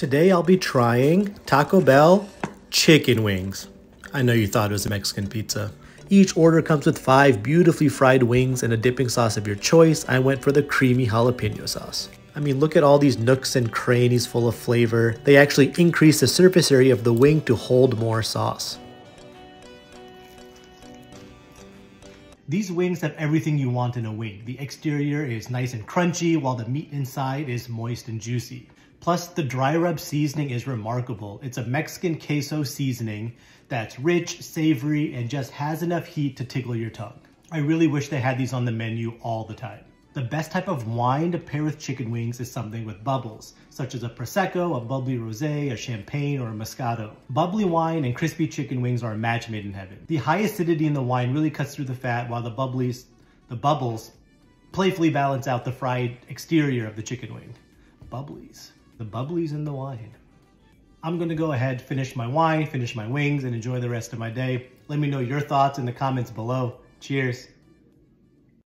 Today I'll be trying Taco Bell chicken wings. I know you thought it was a Mexican pizza. Each order comes with five beautifully fried wings and a dipping sauce of your choice. I went for the creamy jalapeno sauce. I mean, look at all these nooks and crannies full of flavor. They actually increase the surface area of the wing to hold more sauce. These wings have everything you want in a wing. The exterior is nice and crunchy, while the meat inside is moist and juicy. Plus, the dry rub seasoning is remarkable. It's a Mexican queso seasoning that's rich, savory, and just has enough heat to tickle your tongue. I really wish they had these on the menu all the time. The best type of wine to pair with chicken wings is something with bubbles, such as a Prosecco, a bubbly rosé, a champagne, or a Moscato. Bubbly wine and crispy chicken wings are a match made in heaven. The high acidity in the wine really cuts through the fat while the bubblies, the bubbles playfully balance out the fried exterior of the chicken wing. Bubblies. The bubblies in the wine. I'm gonna go ahead, finish my wine, finish my wings, and enjoy the rest of my day. Let me know your thoughts in the comments below. Cheers.